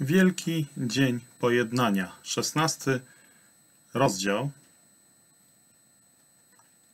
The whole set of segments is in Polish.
Wielki Dzień Pojednania, szesnasty rozdział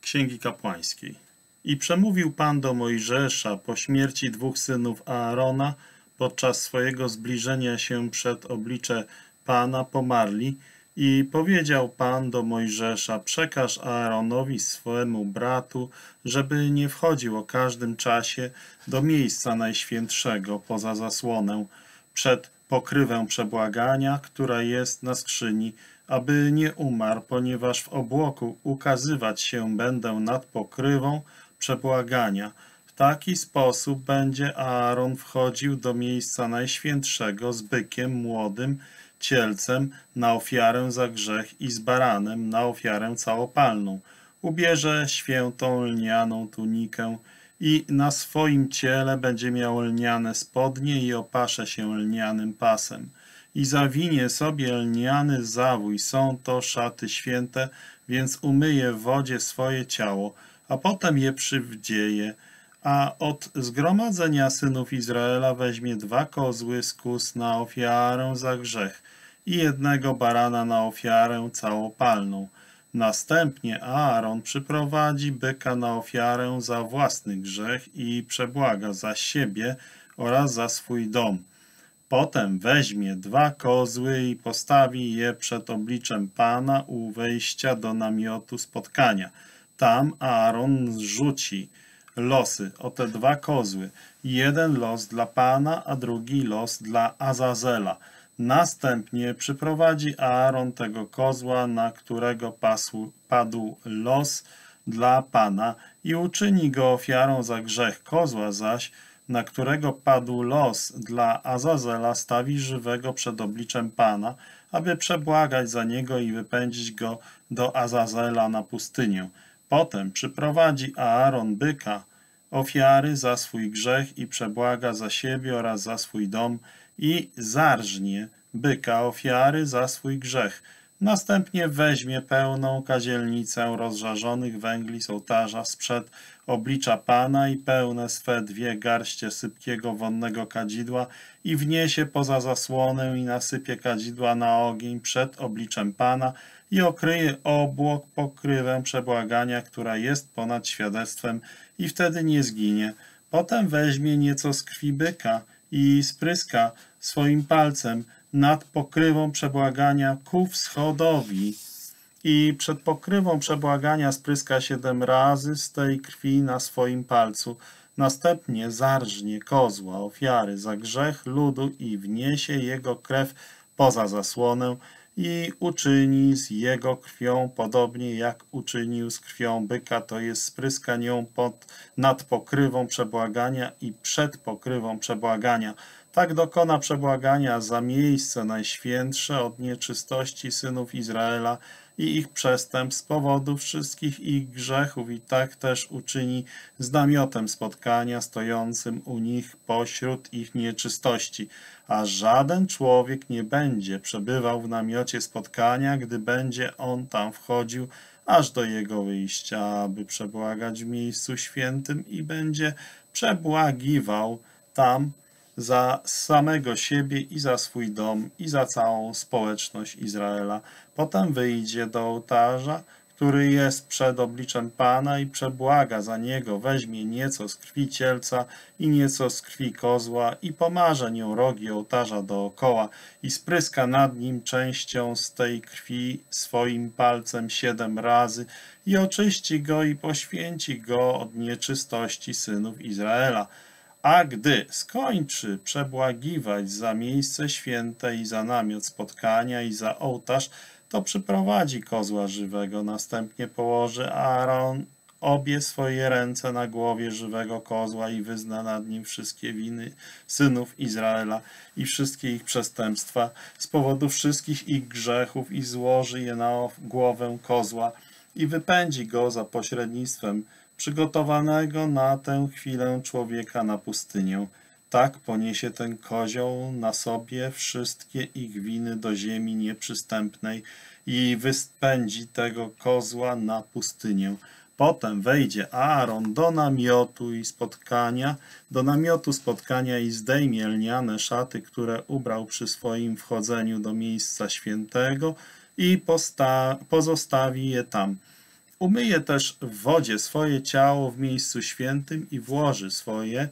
Księgi Kapłańskiej. I przemówił Pan do Mojżesza po śmierci dwóch synów Aarona, podczas swojego zbliżenia się przed oblicze Pana pomarli, i powiedział Pan do Mojżesza, przekaż Aaronowi swemu bratu, żeby nie wchodził o każdym czasie do miejsca najświętszego poza zasłonę, przed pokrywę przebłagania, która jest na skrzyni, aby nie umarł, ponieważ w obłoku ukazywać się będę nad pokrywą przebłagania. W taki sposób będzie Aaron wchodził do miejsca najświętszego z bykiem młodym, cielcem na ofiarę za grzech i z baranem na ofiarę całopalną. Ubierze świętą lnianą tunikę i na swoim ciele będzie miał lniane spodnie i opasze się lnianym pasem. I zawinie sobie lniany zawój, są to szaty święte, więc umyje w wodzie swoje ciało, a potem je przywdzieje, a od zgromadzenia synów Izraela weźmie dwa kozły z na ofiarę za grzech i jednego barana na ofiarę całopalną. Następnie Aaron przyprowadzi byka na ofiarę za własny grzech i przebłaga za siebie oraz za swój dom. Potem weźmie dwa kozły i postawi je przed obliczem Pana u wejścia do namiotu spotkania. Tam Aaron zrzuci losy o te dwa kozły. Jeden los dla Pana, a drugi los dla Azazela – Następnie przyprowadzi Aaron tego kozła, na którego pasł, padł los dla Pana i uczyni go ofiarą za grzech kozła zaś, na którego padł los dla Azazela, stawi żywego przed obliczem Pana, aby przebłagać za niego i wypędzić go do Azazela na pustynię. Potem przyprowadzi Aaron byka, ofiary za swój grzech i przebłaga za siebie oraz za swój dom, i zarżnie byka ofiary za swój grzech. Następnie weźmie pełną kadzielnicę rozżarzonych węgli z ołtarza sprzed oblicza Pana i pełne swe dwie garście sypkiego wonnego kadzidła i wniesie poza zasłonę i nasypie kadzidła na ogień przed obliczem Pana i okryje obłok pokrywę przebłagania, która jest ponad świadectwem i wtedy nie zginie. Potem weźmie nieco z krwi byka i spryska swoim palcem nad pokrywą przebłagania ku wschodowi i przed pokrywą przebłagania spryska siedem razy z tej krwi na swoim palcu. Następnie zarżnie kozła ofiary za grzech ludu i wniesie jego krew poza zasłonę i uczyni z jego krwią podobnie jak uczynił z krwią byka, to jest spryska nią pod, nad pokrywą przebłagania i przed pokrywą przebłagania. Tak dokona przebłagania za miejsce najświętsze od nieczystości synów Izraela i ich przestępstw z powodu wszystkich ich grzechów i tak też uczyni z namiotem spotkania stojącym u nich pośród ich nieczystości. A żaden człowiek nie będzie przebywał w namiocie spotkania, gdy będzie on tam wchodził aż do jego wyjścia, aby przebłagać w miejscu świętym i będzie przebłagiwał tam za samego siebie i za swój dom i za całą społeczność Izraela. Potem wyjdzie do ołtarza, który jest przed obliczem Pana i przebłaga za niego, weźmie nieco z krwi cielca i nieco z krwi kozła i pomarze nią rogi ołtarza dookoła i spryska nad nim częścią z tej krwi swoim palcem siedem razy i oczyści go i poświęci go od nieczystości synów Izraela. A gdy skończy przebłagiwać za miejsce święte i za namiot spotkania i za ołtarz, to przyprowadzi kozła żywego. Następnie położy Aaron obie swoje ręce na głowie żywego kozła i wyzna nad nim wszystkie winy synów Izraela i wszystkie ich przestępstwa z powodu wszystkich ich grzechów i złoży je na głowę kozła i wypędzi go za pośrednictwem przygotowanego na tę chwilę człowieka na pustynię. Tak poniesie ten kozioł na sobie wszystkie ich winy do ziemi nieprzystępnej i wyspędzi tego kozła na pustynię. Potem wejdzie Aaron do namiotu i spotkania, do namiotu spotkania i zdejmie lniane szaty, które ubrał przy swoim wchodzeniu do miejsca świętego i pozostawi je tam. Umyje też w wodzie swoje ciało w miejscu świętym i włoży swoje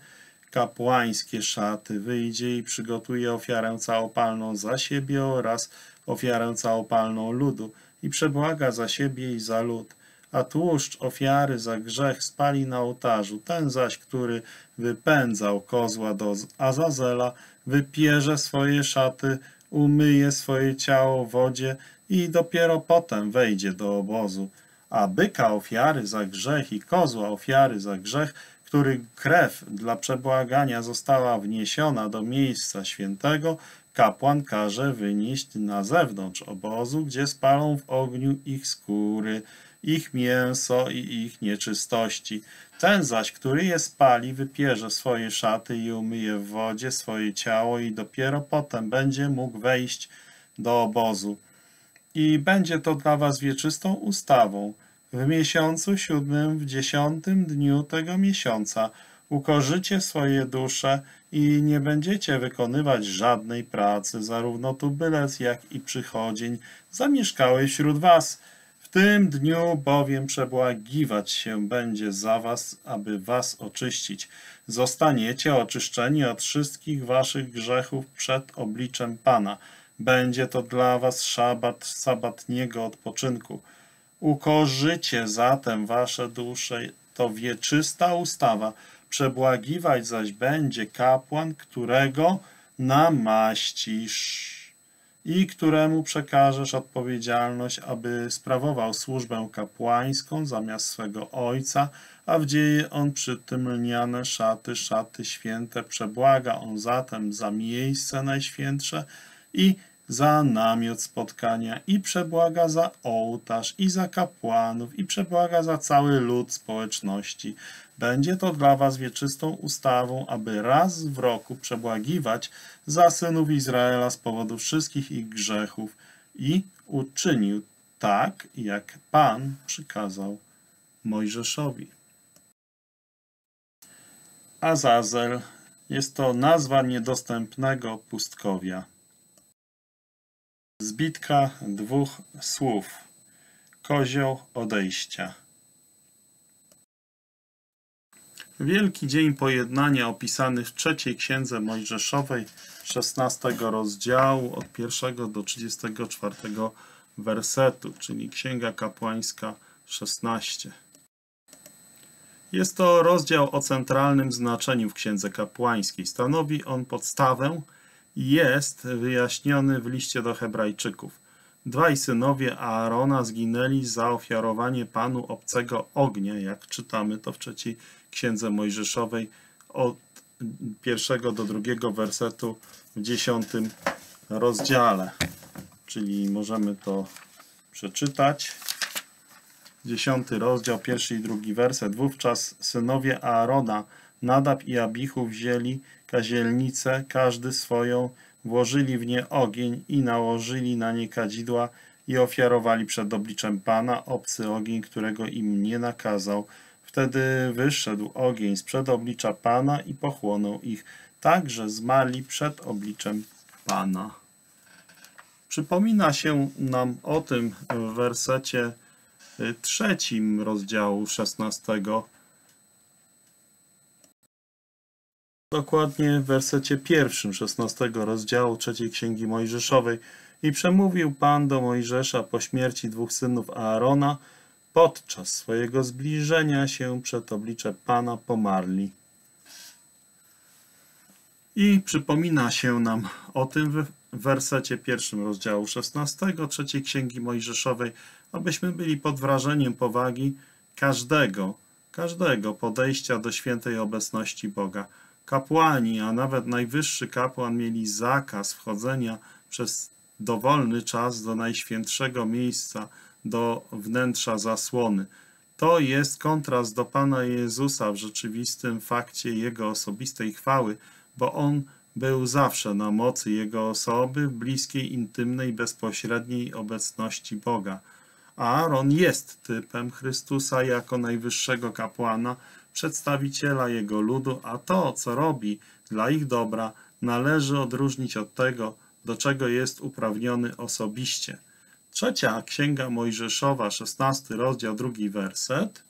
kapłańskie szaty. Wyjdzie i przygotuje ofiarę całopalną za siebie oraz ofiarę całopalną ludu i przebłaga za siebie i za lud. A tłuszcz ofiary za grzech spali na ołtarzu. Ten zaś, który wypędzał kozła do Azazela, wypierze swoje szaty, umyje swoje ciało w wodzie i dopiero potem wejdzie do obozu. A byka ofiary za grzech i kozła ofiary za grzech, który krew dla przebłagania została wniesiona do miejsca świętego, kapłan każe wynieść na zewnątrz obozu, gdzie spalą w ogniu ich skóry, ich mięso i ich nieczystości. Ten zaś, który je spali, wypierze swoje szaty i umyje w wodzie swoje ciało i dopiero potem będzie mógł wejść do obozu. I będzie to dla was wieczystą ustawą. W miesiącu siódmym, w dziesiątym dniu tego miesiąca ukorzycie swoje dusze i nie będziecie wykonywać żadnej pracy, zarówno tubylec, jak i przychodzień zamieszkały wśród was. W tym dniu bowiem przebłagiwać się będzie za was, aby was oczyścić. Zostaniecie oczyszczeni od wszystkich waszych grzechów przed obliczem Pana. Będzie to dla was szabat sabatniego odpoczynku. Ukorzycie zatem wasze dusze, to wieczysta ustawa. Przebłagiwać zaś będzie kapłan, którego namaścisz i któremu przekażesz odpowiedzialność, aby sprawował służbę kapłańską zamiast swego ojca, a wdzieje on przy tym lniane szaty, szaty święte. Przebłaga on zatem za miejsce najświętsze i za namiot spotkania i przebłaga za ołtarz i za kapłanów i przebłaga za cały lud społeczności. Będzie to dla was wieczystą ustawą, aby raz w roku przebłagiwać za synów Izraela z powodu wszystkich ich grzechów i uczynił tak, jak Pan przykazał Mojżeszowi. Azazel jest to nazwa niedostępnego pustkowia. Zbitka dwóch słów. Kozioł odejścia. Wielki Dzień Pojednania opisany w trzeciej księdze Mojżeszowej 16 rozdziału od 1 do 34 wersetu, czyli Księga Kapłańska 16. Jest to rozdział o centralnym znaczeniu w Księdze Kapłańskiej. Stanowi on podstawę jest wyjaśniony w liście do Hebrajczyków. Dwaj synowie Aarona zginęli za ofiarowanie Panu obcego ognia, jak czytamy to w trzeciej księdze Mojżeszowej od pierwszego do drugiego wersetu w dziesiątym rozdziale. Czyli możemy to przeczytać. Dziesiąty rozdział, pierwszy i drugi werset. Wówczas synowie Aarona, Nadab i Abichu wzięli kazielnicę, każdy swoją, włożyli w nie ogień i nałożyli na nie kadzidła i ofiarowali przed obliczem Pana obcy ogień, którego im nie nakazał. Wtedy wyszedł ogień z przed oblicza Pana i pochłonął ich, tak że zmarli przed obliczem Pana. Przypomina się nam o tym w wersecie y, trzecim rozdziału szesnastego dokładnie w wersecie pierwszym 16 rozdziału trzeciej Księgi Mojżeszowej i przemówił Pan do Mojżesza po śmierci dwóch synów Aarona podczas swojego zbliżenia się przed oblicze Pana pomarli. I przypomina się nam o tym w wersecie pierwszym rozdziału 16 trzeciej Księgi Mojżeszowej, abyśmy byli pod wrażeniem powagi każdego, każdego podejścia do świętej obecności Boga. Kapłani, a nawet najwyższy kapłan mieli zakaz wchodzenia przez dowolny czas do najświętszego miejsca, do wnętrza zasłony. To jest kontrast do Pana Jezusa w rzeczywistym fakcie Jego osobistej chwały, bo On był zawsze na mocy Jego osoby w bliskiej, intymnej, bezpośredniej obecności Boga. Aaron jest typem Chrystusa jako najwyższego kapłana, przedstawiciela jego ludu, a to, co robi dla ich dobra, należy odróżnić od tego, do czego jest uprawniony osobiście. Trzecia Księga Mojżeszowa, 16 rozdział, drugi werset.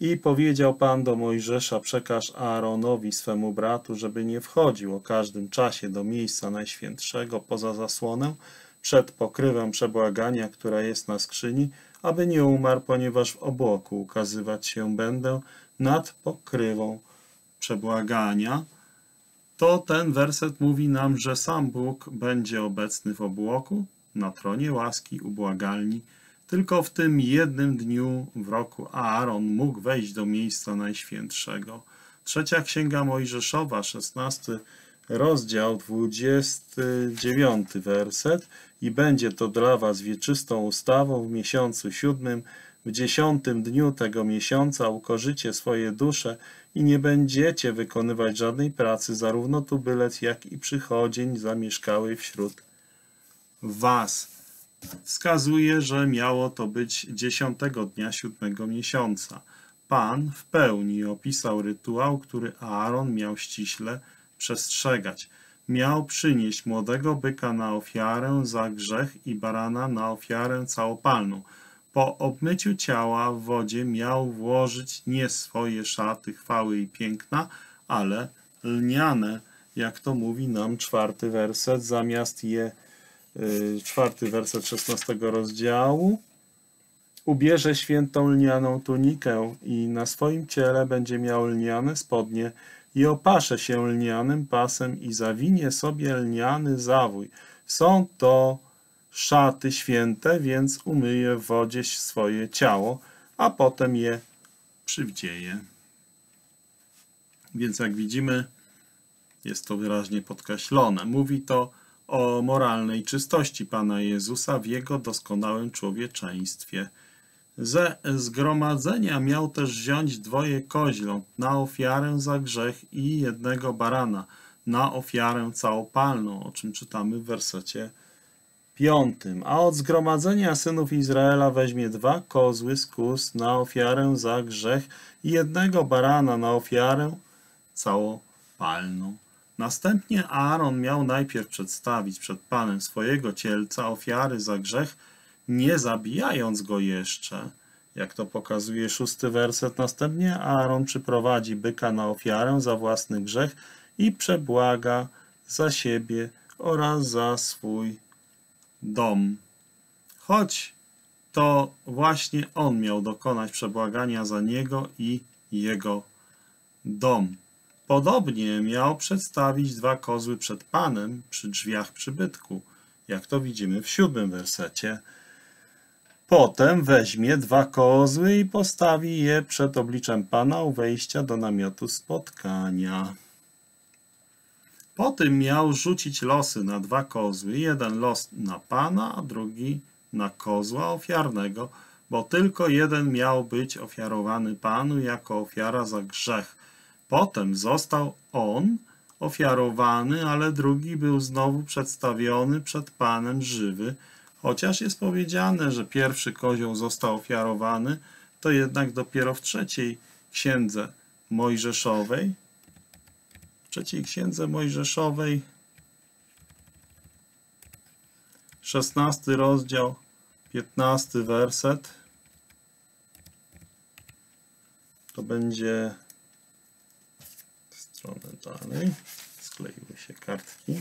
I powiedział Pan do Mojżesza, przekaż Aaronowi swemu bratu, żeby nie wchodził o każdym czasie do miejsca najświętszego poza zasłonę, przed pokrywem przebłagania, która jest na skrzyni, aby nie umarł, ponieważ w obłoku ukazywać się będę nad pokrywą przebłagania. To ten werset mówi nam, że sam Bóg będzie obecny w obłoku, na tronie łaski, ubłagalni. Tylko w tym jednym dniu w roku Aaron mógł wejść do miejsca najświętszego. Trzecia Księga Mojżeszowa, 16 rozdział, 29 werset. I będzie to dla was wieczystą ustawą w miesiącu siódmym, w dziesiątym dniu tego miesiąca ukorzycie swoje dusze i nie będziecie wykonywać żadnej pracy, zarówno tubylec, jak i przychodzień zamieszkały wśród was. Wskazuje, że miało to być dziesiątego dnia siódmego miesiąca. Pan w pełni opisał rytuał, który Aaron miał ściśle przestrzegać. Miał przynieść młodego byka na ofiarę za grzech i barana na ofiarę całopalną. Po obmyciu ciała w wodzie miał włożyć nie swoje szaty chwały i piękna, ale lniane, jak to mówi nam czwarty werset, zamiast je Y, czwarty werset 16 rozdziału. Ubierze świętą lnianą tunikę i na swoim ciele będzie miał lniane spodnie i opasze się lnianym pasem i zawinie sobie lniany zawój. Są to szaty święte, więc umyje w wodzie swoje ciało, a potem je przywdzieje. Więc jak widzimy, jest to wyraźnie podkreślone. Mówi to o moralnej czystości Pana Jezusa w Jego doskonałym człowieczeństwie. Ze zgromadzenia miał też wziąć dwoje koźląt na ofiarę za grzech i jednego barana na ofiarę całopalną, o czym czytamy w wersecie piątym. A od zgromadzenia synów Izraela weźmie dwa kozły z kus na ofiarę za grzech i jednego barana na ofiarę całopalną. Następnie Aaron miał najpierw przedstawić przed Panem swojego cielca ofiary za grzech, nie zabijając go jeszcze. Jak to pokazuje szósty werset, następnie Aaron przyprowadzi byka na ofiarę za własny grzech i przebłaga za siebie oraz za swój dom. Choć to właśnie on miał dokonać przebłagania za niego i jego dom. Podobnie miał przedstawić dwa kozły przed Panem przy drzwiach przybytku, jak to widzimy w siódmym wersecie. Potem weźmie dwa kozły i postawi je przed obliczem Pana u wejścia do namiotu spotkania. Po tym miał rzucić losy na dwa kozły, jeden los na Pana, a drugi na kozła ofiarnego, bo tylko jeden miał być ofiarowany Panu jako ofiara za grzech, Potem został on ofiarowany, ale drugi był znowu przedstawiony przed Panem żywy. Chociaż jest powiedziane, że pierwszy kozioł został ofiarowany, to jednak dopiero w trzeciej księdze Mojżeszowej, w trzeciej księdze Mojżeszowej, szesnasty rozdział, piętnasty werset, to będzie stronę dalej. Skleiły się kartki.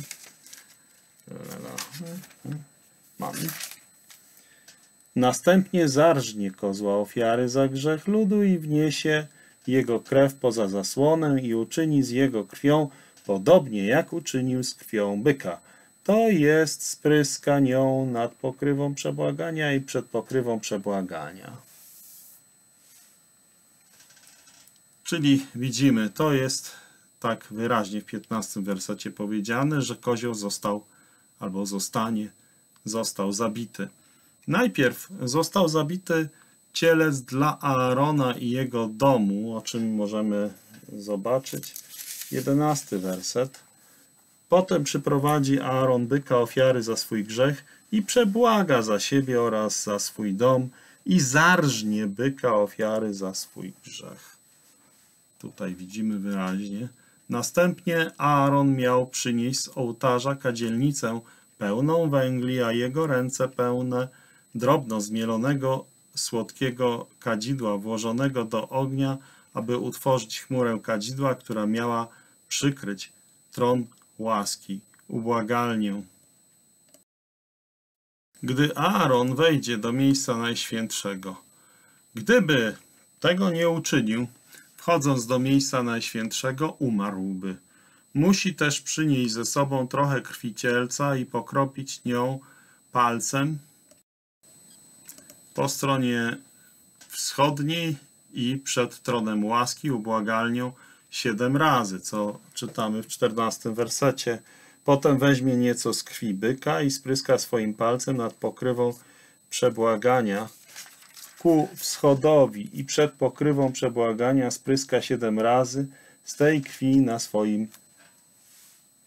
Mamy. Następnie zarżnie kozła ofiary za grzech ludu i wniesie jego krew poza zasłonę i uczyni z jego krwią podobnie jak uczynił z krwią byka. To jest spryska nią nad pokrywą przebłagania i przed pokrywą przebłagania. Czyli widzimy, to jest tak wyraźnie w 15 wersecie powiedziane, że kozioł został albo zostanie, został zabity. Najpierw został zabity cielec dla Aarona i jego domu, o czym możemy zobaczyć. 11 werset. Potem przyprowadzi Aaron byka ofiary za swój grzech i przebłaga za siebie oraz za swój dom i zarżnie byka ofiary za swój grzech. Tutaj widzimy wyraźnie. Następnie Aaron miał przynieść z ołtarza kadzielnicę pełną węgli, a jego ręce pełne drobno zmielonego słodkiego kadzidła włożonego do ognia, aby utworzyć chmurę kadzidła, która miała przykryć tron łaski, ubłagalnię. Gdy Aaron wejdzie do miejsca najświętszego, gdyby tego nie uczynił, wchodząc do miejsca najświętszego, umarłby. Musi też przynieść ze sobą trochę krwi cielca i pokropić nią palcem po stronie wschodniej i przed tronem łaski ubłagalnią siedem razy, co czytamy w czternastym wersecie. Potem weźmie nieco z krwi byka i spryska swoim palcem nad pokrywą przebłagania ku wschodowi i przed pokrywą przebłagania spryska siedem razy z tej krwi na swoim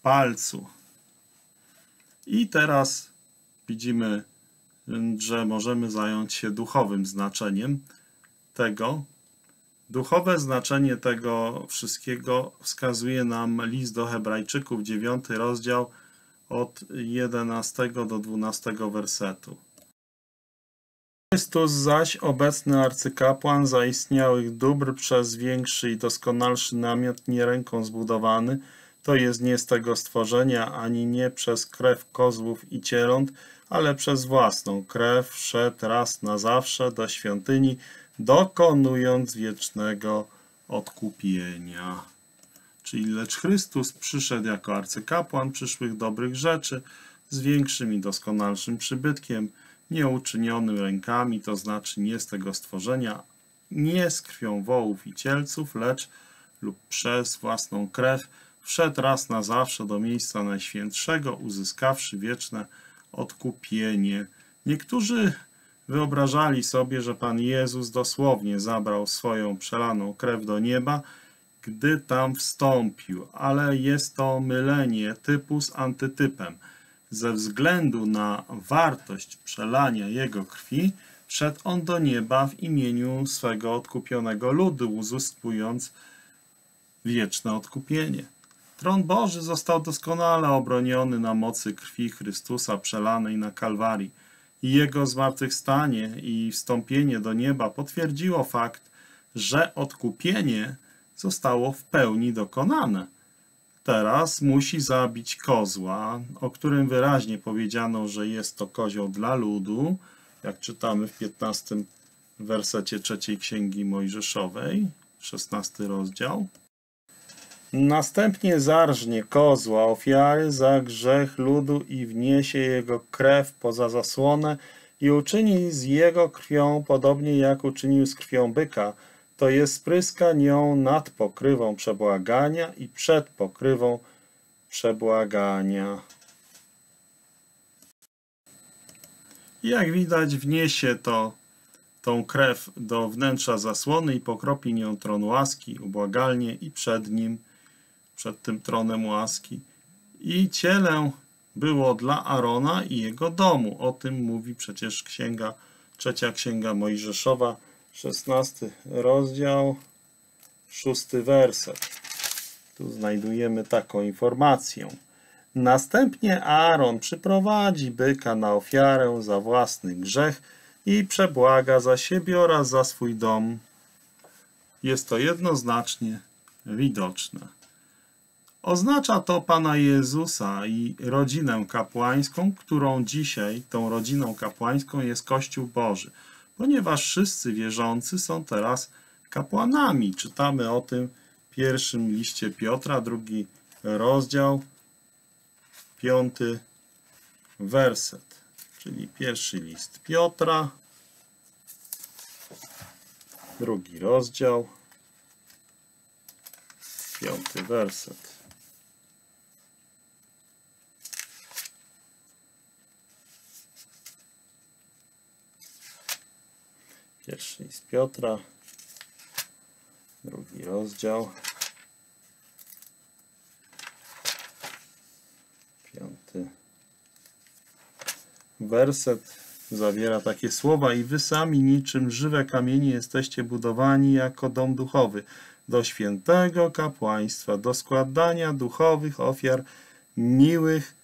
palcu. I teraz widzimy, że możemy zająć się duchowym znaczeniem tego. Duchowe znaczenie tego wszystkiego wskazuje nam list do Hebrajczyków, 9 rozdział od 11 do 12 wersetu. Chrystus zaś, obecny arcykapłan zaistniałych dóbr przez większy i doskonalszy namiot nie ręką zbudowany, to jest nie z tego stworzenia, ani nie przez krew kozłów i cieląt, ale przez własną krew wszedł raz na zawsze do świątyni, dokonując wiecznego odkupienia. Czyli lecz Chrystus przyszedł jako arcykapłan przyszłych dobrych rzeczy, z większym i doskonalszym przybytkiem, nieuczynionym rękami, to znaczy nie z tego stworzenia, nie z krwią wołów i cielców, lecz lub przez własną krew, wszedł raz na zawsze do miejsca najświętszego, uzyskawszy wieczne odkupienie. Niektórzy wyobrażali sobie, że Pan Jezus dosłownie zabrał swoją przelaną krew do nieba, gdy tam wstąpił, ale jest to mylenie typu z antytypem. Ze względu na wartość przelania Jego krwi, wszedł On do nieba w imieniu swego odkupionego ludu, uzyskując wieczne odkupienie. Tron Boży został doskonale obroniony na mocy krwi Chrystusa przelanej na Kalwarii i Jego zmartwychwstanie i wstąpienie do nieba potwierdziło fakt, że odkupienie zostało w pełni dokonane. Teraz musi zabić kozła, o którym wyraźnie powiedziano, że jest to kozioł dla ludu, jak czytamy w 15 wersecie trzeciej Księgi Mojżeszowej, 16 rozdział. Następnie zarżnie kozła ofiary za grzech ludu i wniesie jego krew poza zasłonę i uczyni z jego krwią podobnie jak uczynił z krwią byka, to jest spryska nią nad pokrywą przebłagania i przed pokrywą przebłagania. Jak widać wniesie to tą krew do wnętrza zasłony i pokropi nią tron łaski, ubłagalnie i przed nim przed tym tronem łaski. I cielę było dla Arona i jego domu. O tym mówi przecież księga, trzecia księga Mojżeszowa, szesnasty rozdział, szósty werset. Tu znajdujemy taką informację. Następnie Aaron przyprowadzi byka na ofiarę za własny grzech i przebłaga za siebie oraz za swój dom. Jest to jednoznacznie widoczne. Oznacza to Pana Jezusa i rodzinę kapłańską, którą dzisiaj tą rodziną kapłańską jest Kościół Boży, ponieważ wszyscy wierzący są teraz kapłanami. Czytamy o tym w pierwszym liście Piotra, drugi rozdział, piąty werset, czyli pierwszy list Piotra, drugi rozdział, piąty werset. Pierwszy z Piotra, drugi rozdział. czwarty werset zawiera takie słowa i wy sami niczym żywe kamienie jesteście budowani jako dom duchowy do świętego kapłaństwa, do składania duchowych ofiar miłych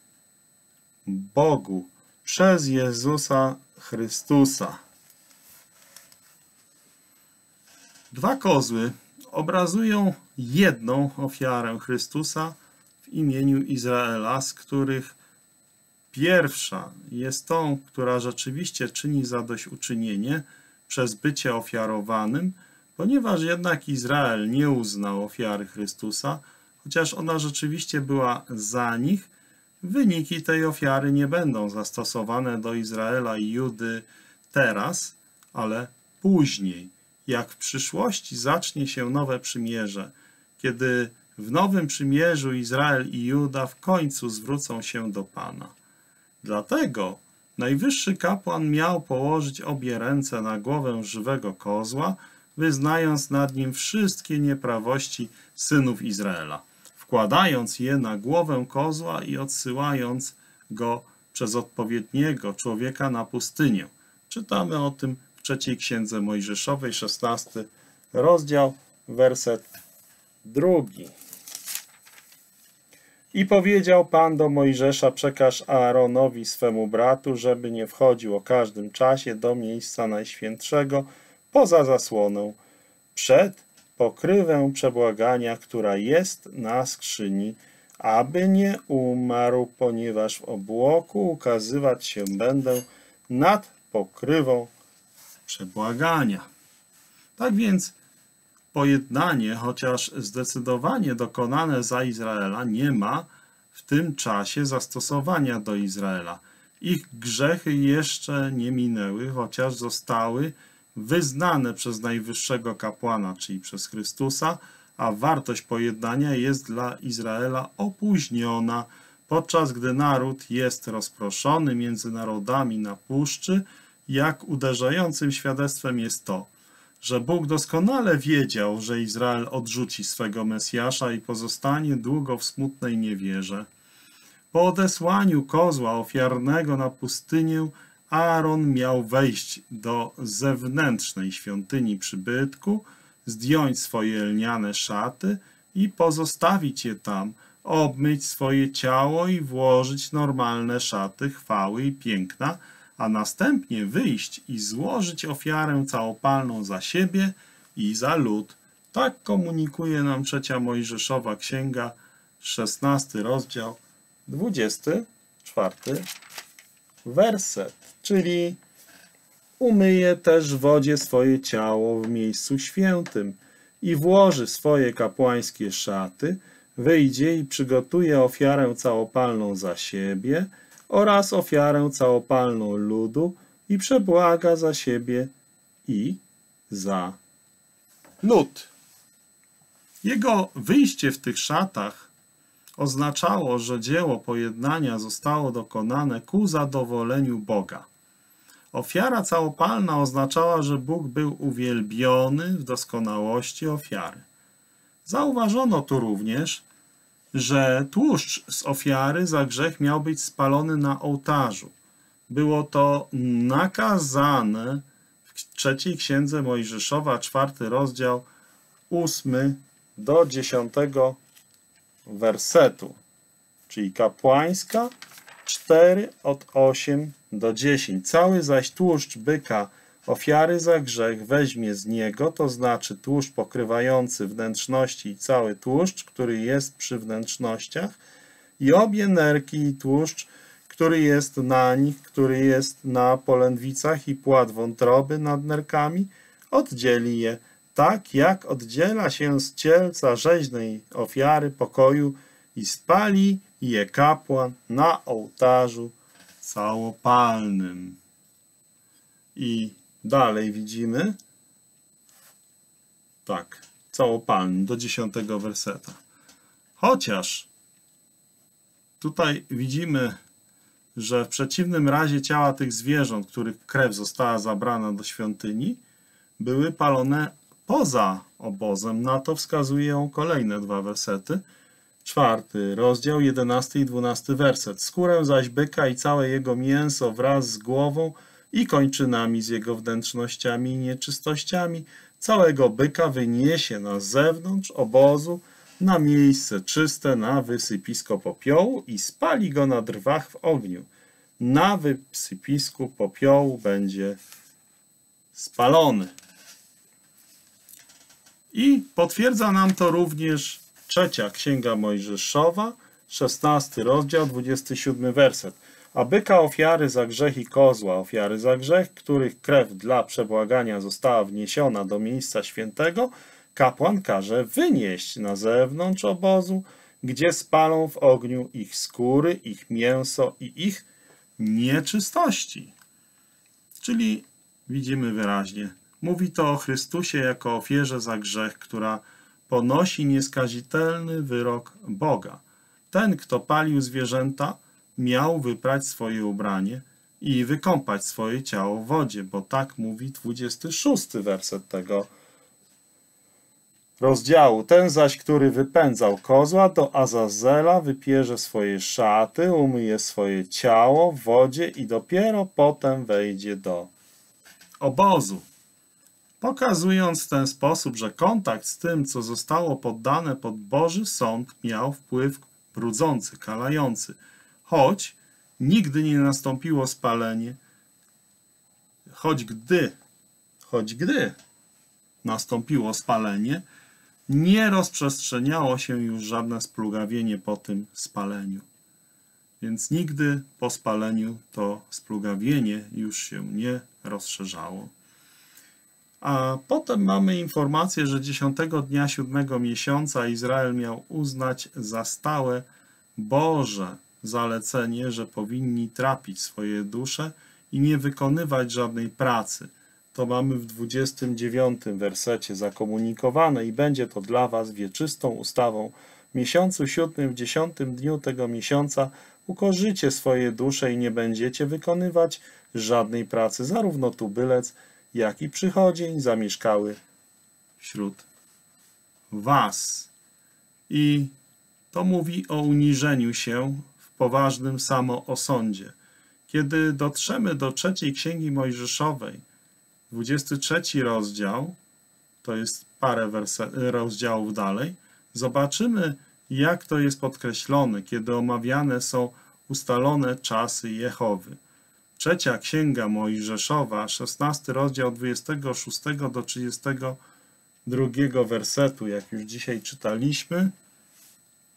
Bogu przez Jezusa Chrystusa. Dwa kozły obrazują jedną ofiarę Chrystusa w imieniu Izraela, z których pierwsza jest tą, która rzeczywiście czyni zadośćuczynienie przez bycie ofiarowanym, ponieważ jednak Izrael nie uznał ofiary Chrystusa, chociaż ona rzeczywiście była za nich, wyniki tej ofiary nie będą zastosowane do Izraela i Judy teraz, ale później, jak w przyszłości zacznie się nowe przymierze, kiedy w nowym przymierzu Izrael i Juda w końcu zwrócą się do Pana. Dlatego najwyższy kapłan miał położyć obie ręce na głowę żywego kozła, wyznając nad nim wszystkie nieprawości synów Izraela, wkładając je na głowę kozła i odsyłając go przez odpowiedniego człowieka na pustynię. Czytamy o tym w trzeciej księdze Mojżeszowej, 16 rozdział, werset drugi. I powiedział Pan do Mojżesza, przekaż Aaronowi swemu bratu, żeby nie wchodził o każdym czasie do miejsca najświętszego poza zasłonę, przed pokrywę przebłagania, która jest na skrzyni, aby nie umarł, ponieważ w obłoku ukazywać się będę nad pokrywą przebłagania. Tak więc pojednanie, chociaż zdecydowanie dokonane za Izraela, nie ma w tym czasie zastosowania do Izraela. Ich grzechy jeszcze nie minęły, chociaż zostały wyznane przez najwyższego kapłana, czyli przez Chrystusa, a wartość pojednania jest dla Izraela opóźniona, podczas gdy naród jest rozproszony między narodami na puszczy, jak uderzającym świadectwem jest to, że Bóg doskonale wiedział, że Izrael odrzuci swego Mesjasza i pozostanie długo w smutnej niewierze. Po odesłaniu kozła ofiarnego na pustynię, Aaron miał wejść do zewnętrznej świątyni przybytku, zdjąć swoje lniane szaty i pozostawić je tam, obmyć swoje ciało i włożyć normalne szaty chwały i piękna, a następnie wyjść i złożyć ofiarę całopalną za siebie i za lud. Tak komunikuje nam trzecia Mojżeszowa Księga, 16 rozdział, 24 werset, czyli umyje też w wodzie swoje ciało w miejscu świętym i włoży swoje kapłańskie szaty, wyjdzie i przygotuje ofiarę całopalną za siebie, oraz ofiarę całopalną ludu i przebłaga za siebie i za lud. Jego wyjście w tych szatach oznaczało, że dzieło pojednania zostało dokonane ku zadowoleniu Boga. Ofiara całopalna oznaczała, że Bóg był uwielbiony w doskonałości ofiary. Zauważono tu również, że tłuszcz z ofiary za grzech miał być spalony na ołtarzu. Było to nakazane w trzeciej księdze Mojżeszowa, czwarty rozdział, ósmy do dziesiątego wersetu, czyli kapłańska, 4 od 8 do 10. Cały zaś tłuszcz byka ofiary za grzech weźmie z niego, to znaczy tłuszcz pokrywający wnętrzności i cały tłuszcz, który jest przy wnętrznościach i obie nerki i tłuszcz, który jest na nich, który jest na polędwicach i płat wątroby nad nerkami, oddzieli je tak, jak oddziela się z cielca rzeźnej ofiary pokoju i spali je kapłan na ołtarzu całopalnym. I Dalej widzimy, tak, całopalny, do dziesiątego werseta. Chociaż tutaj widzimy, że w przeciwnym razie ciała tych zwierząt, których krew została zabrana do świątyni, były palone poza obozem. Na to wskazują kolejne dwa wersety, czwarty rozdział, jedenasty i dwunasty werset. Skórę zaś byka i całe jego mięso wraz z głową i kończynami z jego wnętrznościami i nieczystościami całego byka wyniesie na zewnątrz obozu, na miejsce czyste, na wysypisko popiołu i spali go na drwach w ogniu. Na wysypisku popiołu będzie spalony. I potwierdza nam to również trzecia Księga Mojżeszowa, 16 rozdział, 27 werset. A byka ofiary za grzech i kozła ofiary za grzech, których krew dla przebłagania została wniesiona do miejsca świętego, kapłan każe wynieść na zewnątrz obozu, gdzie spalą w ogniu ich skóry, ich mięso i ich nieczystości. Czyli widzimy wyraźnie, mówi to o Chrystusie jako ofierze za grzech, która ponosi nieskazitelny wyrok Boga. Ten, kto palił zwierzęta, miał wyprać swoje ubranie i wykąpać swoje ciało w wodzie, bo tak mówi 26 werset tego rozdziału. Ten zaś, który wypędzał kozła, do Azazela wypierze swoje szaty, umyje swoje ciało w wodzie i dopiero potem wejdzie do obozu. Pokazując w ten sposób, że kontakt z tym, co zostało poddane pod Boży sąd, miał wpływ brudzący, kalający. Choć nigdy nie nastąpiło spalenie, choć gdy, choć gdy nastąpiło spalenie, nie rozprzestrzeniało się już żadne splugawienie po tym spaleniu. Więc nigdy po spaleniu to splugawienie już się nie rozszerzało. A potem mamy informację, że dziesiątego dnia siódmego miesiąca Izrael miał uznać za stałe Boże zalecenie, że powinni trapić swoje dusze i nie wykonywać żadnej pracy – to mamy w 29 wersecie zakomunikowane i będzie to dla was wieczystą ustawą. W miesiącu siódmym, w dziesiątym dniu tego miesiąca ukorzycie swoje dusze i nie będziecie wykonywać żadnej pracy, zarówno tubylec, jak i przychodzień zamieszkały wśród was. I to mówi o uniżeniu się poważnym samoosądzie. Kiedy dotrzemy do trzeciej księgi Mojżeszowej, 23 rozdział, to jest parę rozdziałów dalej, zobaczymy, jak to jest podkreślone, kiedy omawiane są ustalone czasy Jehowy. Trzecia Księga Mojżeszowa, 16 rozdział 26 do 32 wersetu, jak już dzisiaj czytaliśmy,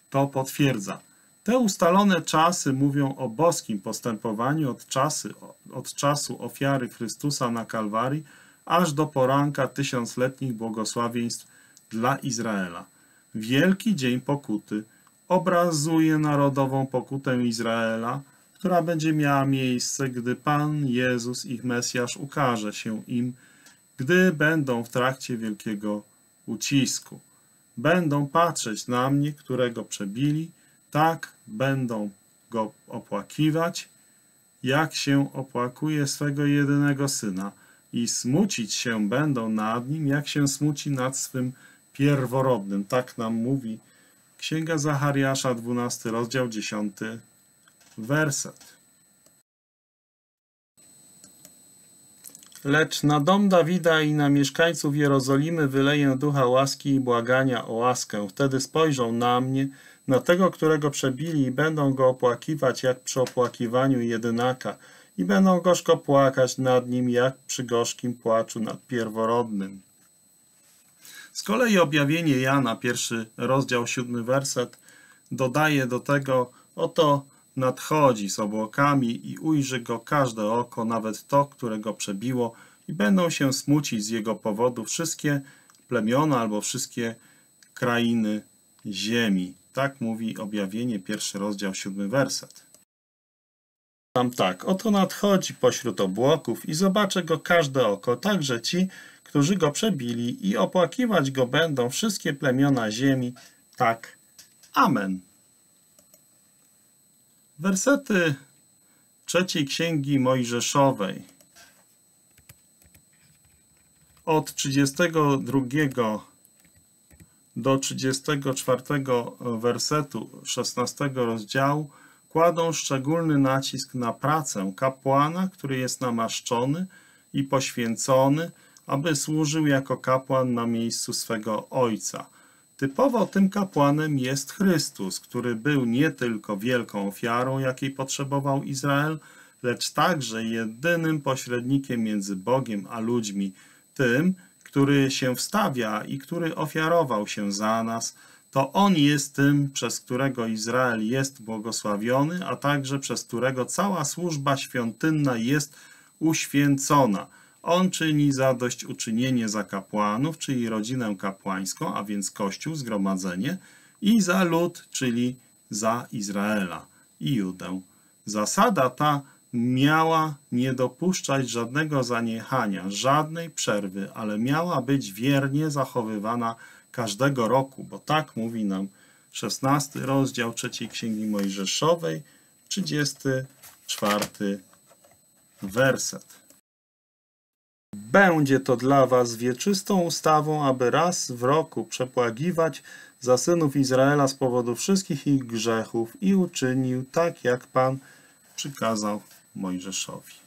to potwierdza. Te ustalone czasy mówią o boskim postępowaniu od, czasy, od czasu ofiary Chrystusa na Kalwarii aż do poranka tysiącletnich błogosławieństw dla Izraela. Wielki Dzień Pokuty obrazuje narodową pokutę Izraela, która będzie miała miejsce, gdy Pan Jezus, ich Mesjasz, ukaże się im, gdy będą w trakcie wielkiego ucisku. Będą patrzeć na mnie, którego przebili, tak będą go opłakiwać, jak się opłakuje swego jedynego syna i smucić się będą nad nim, jak się smuci nad swym pierworodnym. Tak nam mówi Księga Zachariasza, 12 rozdział, 10 werset. Lecz na dom Dawida i na mieszkańców Jerozolimy wyleję ducha łaski i błagania o łaskę. Wtedy spojrzą na mnie, na tego, którego przebili i będą go opłakiwać jak przy opłakiwaniu jedynaka i będą gorzko płakać nad nim jak przy gorzkim płaczu nad pierworodnym. Z kolei objawienie Jana, pierwszy rozdział, siódmy werset, dodaje do tego, oto nadchodzi z obłokami i ujrzy go każde oko, nawet to, które go przebiło i będą się smucić z jego powodu wszystkie plemiona albo wszystkie krainy ziemi. Tak mówi objawienie, pierwszy rozdział, siódmy werset. Tam tak, oto nadchodzi pośród obłoków i zobaczy go każde oko, także ci, którzy go przebili i opłakiwać go będą wszystkie plemiona ziemi. Tak. Amen. Wersety trzeciej księgi Mojżeszowej od 32 do 34 wersetu 16 rozdziału kładą szczególny nacisk na pracę kapłana, który jest namaszczony i poświęcony, aby służył jako kapłan na miejscu swego ojca. Typowo tym kapłanem jest Chrystus, który był nie tylko wielką ofiarą, jakiej potrzebował Izrael, lecz także jedynym pośrednikiem między Bogiem a ludźmi, tym, który się wstawia i który ofiarował się za nas. To On jest tym, przez którego Izrael jest błogosławiony, a także przez którego cała służba świątynna jest uświęcona. On czyni zadośćuczynienie za kapłanów, czyli rodzinę kapłańską, a więc Kościół, zgromadzenie, i za lud, czyli za Izraela i Judę. Zasada ta miała nie dopuszczać żadnego zaniechania, żadnej przerwy, ale miała być wiernie zachowywana każdego roku, bo tak mówi nam 16 rozdział trzeciej Księgi Mojżeszowej, 34 werset. Będzie to dla was wieczystą ustawą, aby raz w roku przepłagiwać za synów Izraela z powodu wszystkich ich grzechów i uczynił tak, jak Pan przykazał Mojżeszowi.